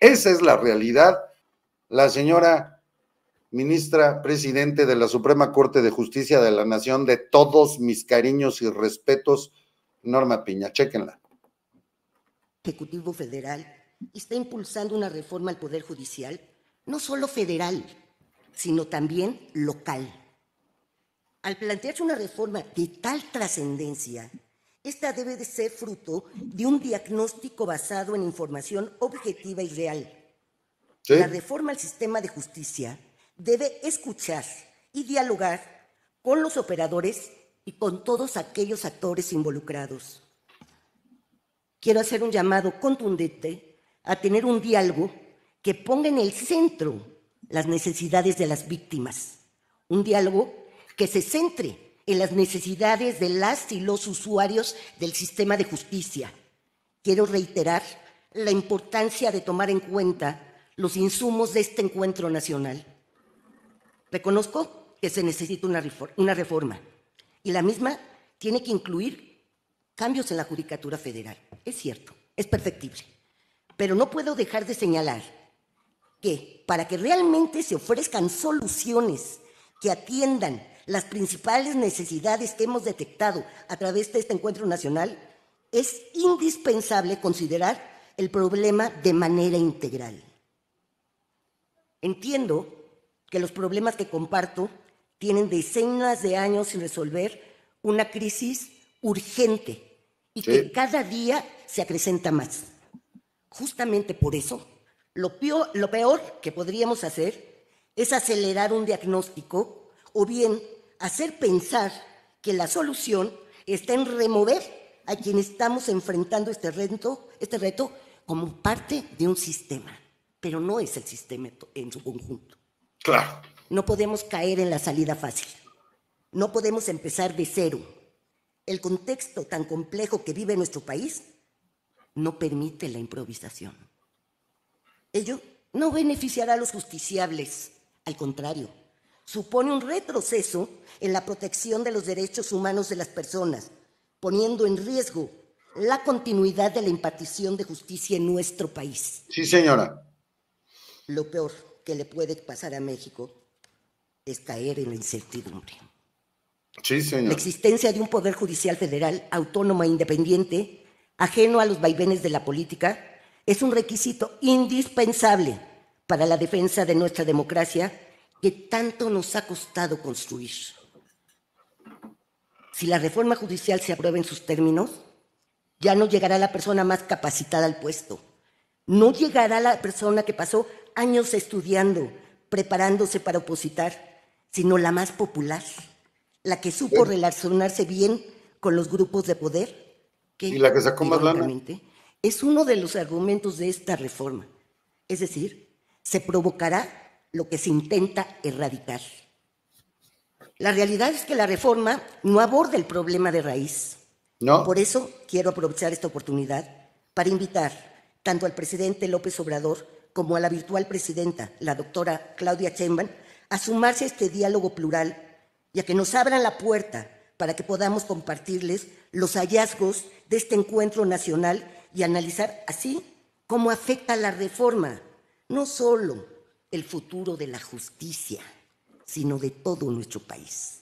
Esa es la realidad. La señora ministra presidente de la Suprema Corte de Justicia de la Nación, de todos mis cariños y respetos, Norma Piña, chéquenla. Ejecutivo Federal está impulsando una reforma al Poder Judicial, no solo federal, sino también local. Al plantearse una reforma de tal trascendencia, esta debe de ser fruto de un diagnóstico basado en información objetiva y real. La reforma al sistema de justicia debe escuchar y dialogar con los operadores y con todos aquellos actores involucrados. Quiero hacer un llamado contundente a tener un diálogo que ponga en el centro las necesidades de las víctimas, un diálogo que se centre en las necesidades de las y los usuarios del sistema de justicia. Quiero reiterar la importancia de tomar en cuenta los insumos de este encuentro nacional. Reconozco que se necesita una, reforma y la misma tiene que incluir cambios en la Judicatura Federal. Es cierto, es perfectible. Pero no puedo dejar de señalar que para que realmente se ofrezcan soluciones que atiendan las principales necesidades que hemos detectado a través de este encuentro nacional, es indispensable considerar el problema de manera integral. Entiendo que los problemas que comparto tienen decenas de años sin resolver una crisis urgente y que cada día se acrecenta más. Justamente por eso, lo peor, lo peor que podríamos hacer es acelerar un diagnóstico o bien hacer pensar que la solución está en remover a quienes estamos enfrentando este reto, este reto como parte de un sistema, pero no es el sistema en su conjunto. Claro. No podemos caer en la salida fácil. No podemos empezar de cero. El contexto tan complejo que vive nuestro país no permite la improvisación. Ello no beneficiará a los justiciables, al contrario, supone un retroceso en la protección de los derechos humanos de las personas, poniendo en riesgo la continuidad de la impartición de justicia en nuestro país. Sí, señora. Lo peor que le puede pasar a México es caer en la incertidumbre. Sí, señor. La existencia de un poder judicial federal autónomo e independiente, ajeno a los vaivenes de la política, es un requisito indispensable para la defensa de nuestra democracia que tanto nos ha costado construir. Si la reforma judicial se aprueba en sus términos, ya no llegará la persona más capacitada al puesto. No llegará la persona que pasó años estudiando, preparándose para opositar, sino la más popular, la que supo relacionarse bien con los grupos de poder. y la que sacó más lana. Es uno de los argumentos de esta reforma. Es decir, se provocará lo que se intenta erradicar. La realidad es que la reforma no aborda el problema de raíz. No. Por eso quiero aprovechar esta oportunidad para invitar tanto al presidente López Obrador como a la virtual presidenta, la doctora Claudia Sheinbaum, a sumarse a este diálogo plural y a que nos abran la puerta para que podamos compartirles los hallazgos de este encuentro nacional y analizar así cómo afecta la reforma, no solo el futuro de la justicia, sino de todo nuestro país.